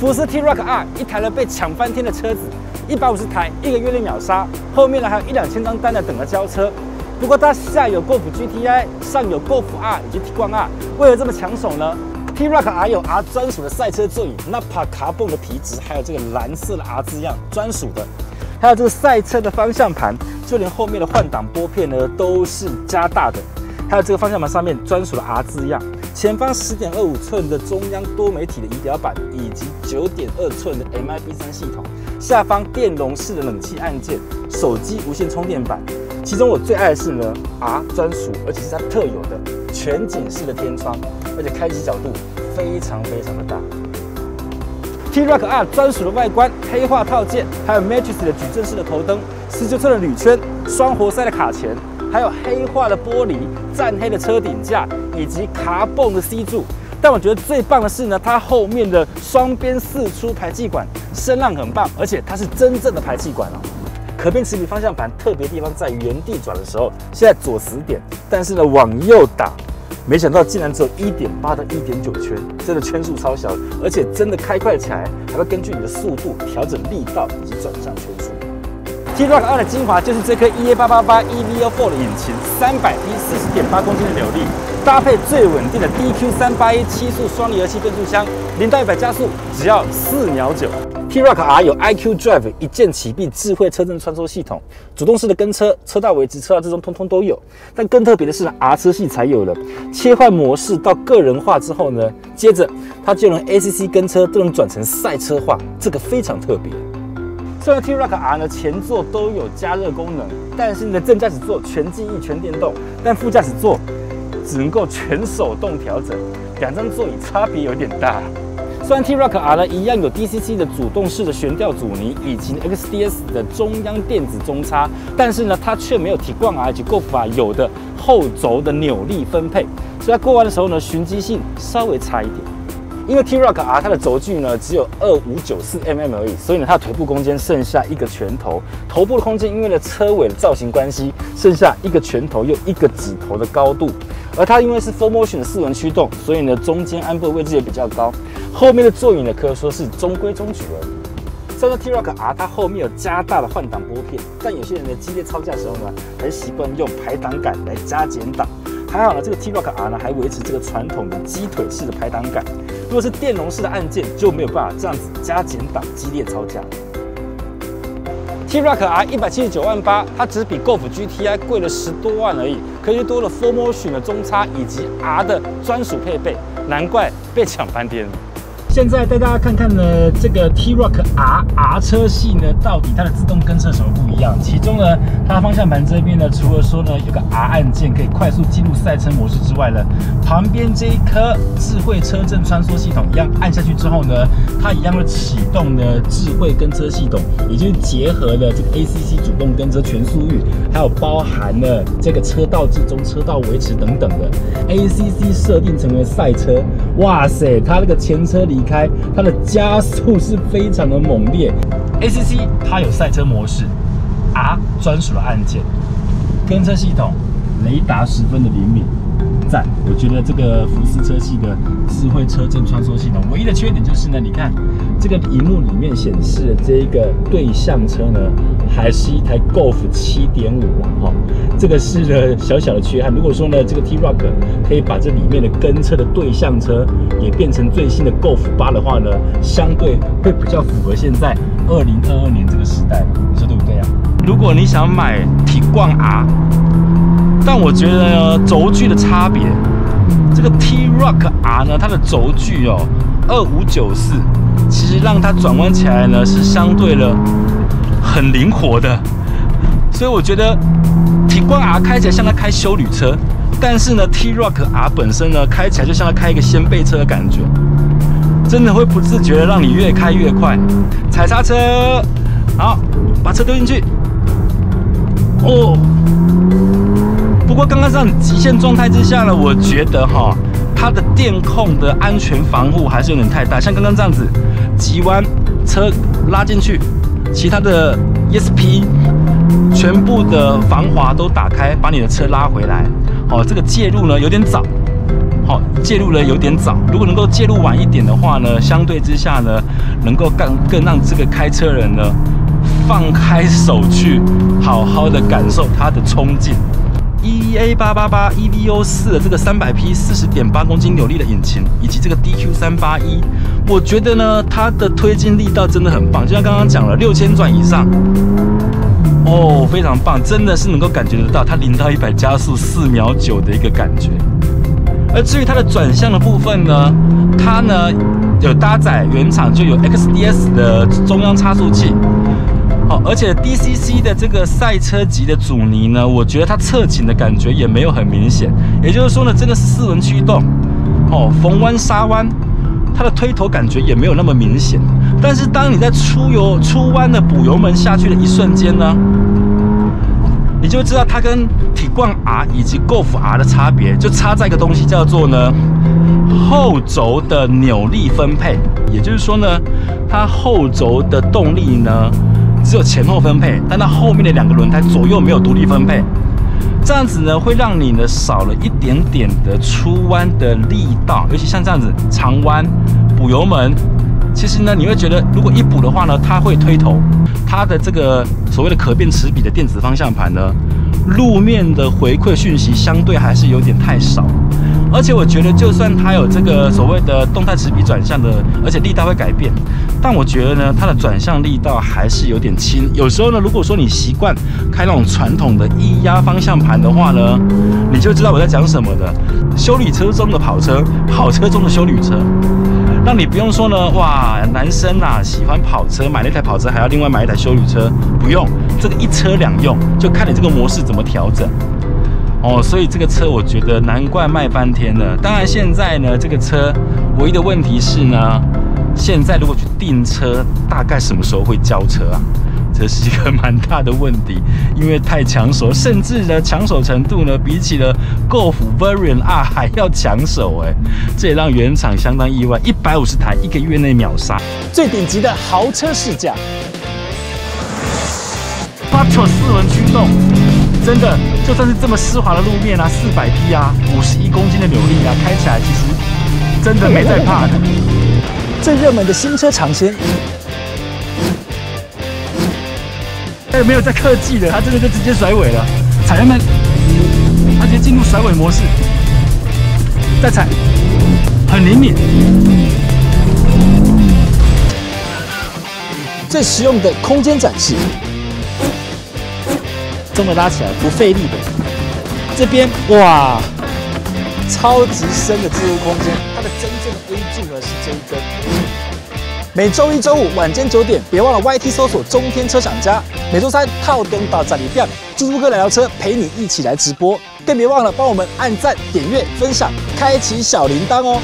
福斯 T-Rock R 一台呢被抢翻天的车子，一百五十台一个月内秒杀，后面呢还有一两千张单呢等着交车。不过它下有 Golf GTI，上有 Golf R 以及 T 冠 R，为何这么抢手呢？T-Roc R 有 R 专属的赛车座椅，Nappa 卡泵的皮质，还有这个蓝色的 R 字样专属的，还有这个赛车的方向盘，就连后面的换挡拨片呢都是加大的。还有这个方向盘上面专属的 R 字样，前方十点二五寸的中央多媒体的仪表板，以及九点二寸的 MIB 三系统，下方电容式的冷气按键，手机无线充电板。其中我最爱的是呢 R 专属，而且是它特有的全景式的天窗，而且开启角度非常非常的大。T-Roc R 专属的外观，黑化套件，还有 Matrix 的矩阵式的头灯，十九寸的铝圈，双活塞的卡钳。还有黑化的玻璃、湛黑的车顶架以及卡泵的 C 柱，但我觉得最棒的是呢，它后面的双边四出排气管声浪很棒，而且它是真正的排气管哦。可变齿比方向盘特别地方在原地转的时候，现在左十点，但是呢往右打，没想到竟然只有一点八到一点九圈，真的圈数超小，而且真的开快起来还会根据你的速度调整力道以及转向圈数。T-Roc 二的精华就是这颗 EA888 EVO4 的引擎，三百匹四十点八公斤的扭力，搭配最稳定的 DQ38A 七速双离合器变速箱，零到一百加速只要四秒九。T-Roc R 有 iQ Drive 一键启闭智慧车阵穿梭系统，主动式的跟车、车道维持、车道之中通通都有。但更特别的是，R 车系才有了切换模式到个人化之后呢，接着它就能 ACC 跟车都能转成赛车化，这个非常特别。虽然 T-Roc R 呢前座都有加热功能，但是呢正驾驶座全记忆全电动，但副驾驶座只能够全手动调整，两张座椅差别有点大。虽然 T-Roc R 呢一样有 DCC 的主动式的悬吊阻尼以及 XDS 的中央电子中差，但是呢它却没有 T 冠 R 以及 Golf R 有的后轴的扭力分配，所以在过弯的时候呢循迹性稍微差一点。因为 T-Roc R 它的轴距呢只有二五九四 mm 而已，所以呢它的腿部空间剩下一个拳头，头部的空间因为呢车尾的造型关系，剩下一个拳头又一个指头的高度。而它因为是 Full Motion 的四轮驱动，所以呢中间鞍部的位置也比较高，后面的座椅呢可以说是中规中矩而已。虽然 T-Roc R 它后面有加大的换挡拨片，但有些人呢激烈超驾的时候呢，还是习惯用排挡杆来加减档。还好呢，这个 T-Roc R 呢还维持这个传统的鸡腿式的排挡杆。如果是电容式的按键，就没有办法这样子加减档激烈操驾。T-Roc R 一百七十九万八，它只比 Golf GTI 贵了十多万而已，可是多了 Four Motion 的中差以及 R 的专属配备，难怪被抢翻天。现在带大家看看呢，这个 T-Rock R R 车系呢，到底它的自动跟车有什么不一样？其中呢，它方向盘这边呢，除了说呢有个 R 按键可以快速进入赛车模式之外呢，旁边这一颗智慧车阵穿梭系统一样按下去之后呢，它一样会启动呢智慧跟车系统，也就是结合了这个 ACC 主动跟车全速域，还有包含了这个车道至中、车道维持等等的 ACC 设定成为赛车。哇塞，它那个前车离开，它的加速是非常的猛烈。ACC 它有赛车模式，R 专属的按键，跟车系统雷达十分的灵敏。赞，我觉得这个福斯车系的智慧车阵穿梭系统，唯一的缺点就是呢，你看这个荧幕里面显示的这一个对向车呢，还是一台 Golf 七点五哈，这个是呢小小的缺憾。如果说呢，这个 T-Roc 可以把这里面的跟车的对向车也变成最新的 Golf 八的话呢，相对会比较符合现在二零二二年这个时代，你说对不对啊？如果你想买 T 冠 R。但我觉得呢，轴距的差别，这个 T-Rock R 呢，它的轴距哦，二五九四，其实让它转弯起来呢是相对的很灵活的，所以我觉得 T 冠 R 开起来像在开修旅车，但是呢 T-Rock R 本身呢开起来就像在开一个掀背车的感觉，真的会不自觉的让你越开越快，踩刹车，好，把车丢进去，哦。过刚刚这样极限状态之下呢，我觉得哈，它的电控的安全防护还是有点太大。像刚刚这样子，急弯车拉进去，其他的 ESP 全部的防滑都打开，把你的车拉回来。哦，这个介入呢有点早。好，介入了有点早。如果能够介入晚一点的话呢，相对之下呢，能够更更让这个开车人呢放开手去，好好的感受它的冲劲。EA 八八八 EVO 四的这个三百匹四十点八公斤扭力的引擎，以及这个 DQ 三八一，我觉得呢，它的推进力道真的很棒。就像刚刚讲了，六千转以上，哦，非常棒，真的是能够感觉得到它零到一百加速四秒九的一个感觉。而至于它的转向的部分呢，它呢有搭载原厂就有 XDS 的中央差速器。好，而且 DCC 的这个赛车级的阻尼呢，我觉得它侧倾的感觉也没有很明显。也就是说呢，真的是四轮驱动，哦，逢弯杀弯，它的推头感觉也没有那么明显。但是当你在出油出弯的补油门下去的一瞬间呢，你就知道它跟体冠 R 以及 Golf R 的差别，就差在一个东西叫做呢后轴的扭力分配。也就是说呢，它后轴的动力呢。只有前后分配，但它后面的两个轮胎左右没有独立分配，这样子呢会让你呢少了一点点的出弯的力道，尤其像这样子长弯补油门，其实呢你会觉得如果一补的话呢，它会推头，它的这个所谓的可变齿比的电子方向盘呢，路面的回馈讯息相对还是有点太少。而且我觉得，就算它有这个所谓的动态齿比转向的，而且力道会改变，但我觉得呢，它的转向力道还是有点轻。有时候呢，如果说你习惯开那种传统的液压方向盘的话呢，你就知道我在讲什么的。修理车中的跑车，跑车中的修理车，让你不用说呢，哇，男生呐喜欢跑车，买那台跑车还要另外买一台修理车，不用，这个一车两用，就看你这个模式怎么调整。哦，所以这个车我觉得难怪卖翻天了。当然现在呢，这个车唯一的问题是呢，现在如果去订车，大概什么时候会交车啊？这是一个蛮大的问题，因为太抢手，甚至呢抢手程度呢，比起了 Golf Variant R 还要抢手哎，这也让原厂相当意外，一百五十台一个月内秒杀，最顶级的豪车试驾，Quattro 四轮驱动。真的，就算是这么湿滑的路面啊，四百匹啊，五十一公斤的扭力啊，开起来其实真的没在怕的。最热门的新车尝鲜，哎，没有在客气的，它真的就直接甩尾了，踩油门，它直接进入甩尾模式，再踩，很灵敏。最实用的空间展示。这么拉起来不费力的，这边哇，超级深的置物空间，它的真正的 A 柱呢是这一根。每周一、周五晚间九点，别忘了 YT 搜索中天车享家。每周三套灯到这里店，猪猪哥来聊车陪你一起来直播，更别忘了帮我们按赞、点阅、分享、开启小铃铛哦。